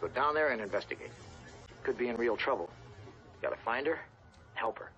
Go down there and investigate. Could be in real trouble. Gotta find her, help her.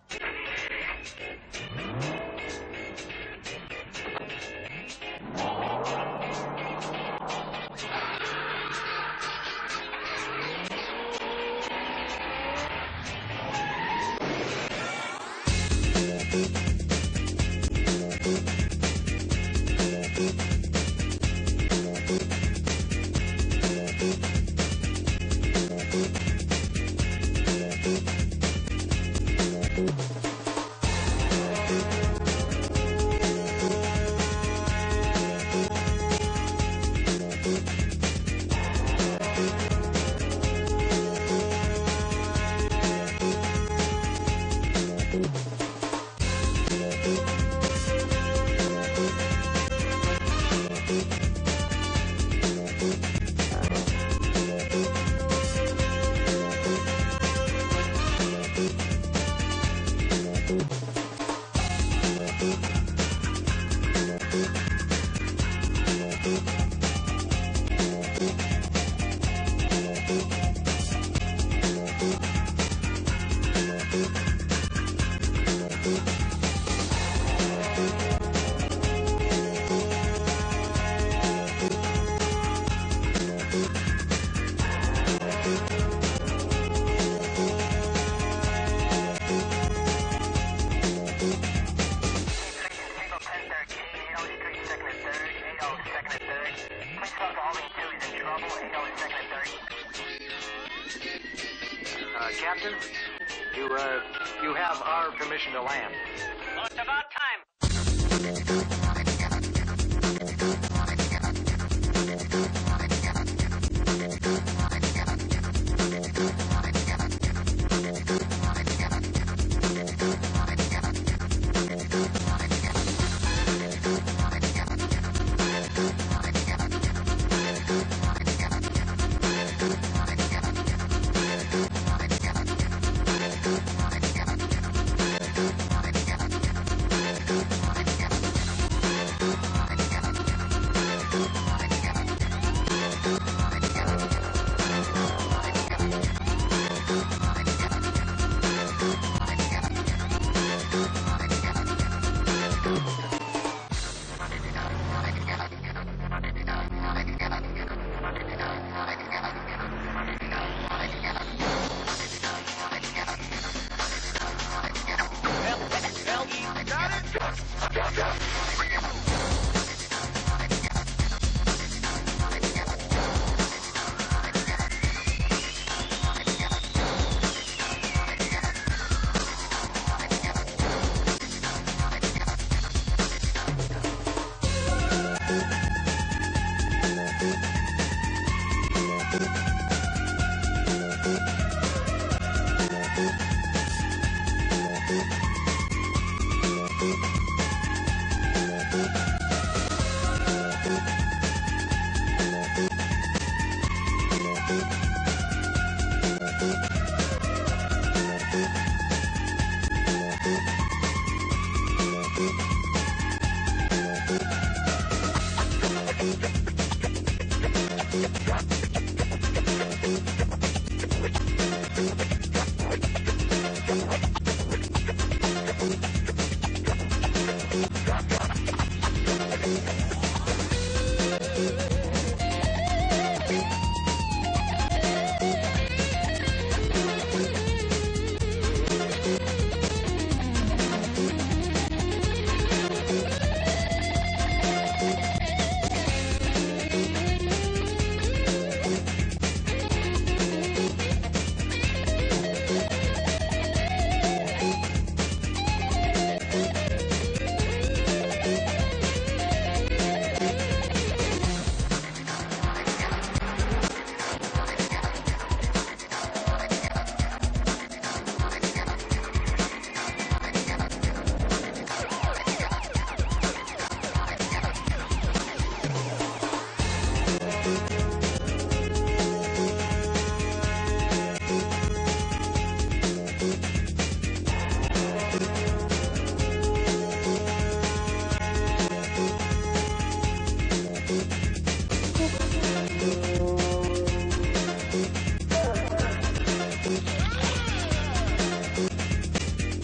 You, uh, you have our permission to land. Well, it's about time.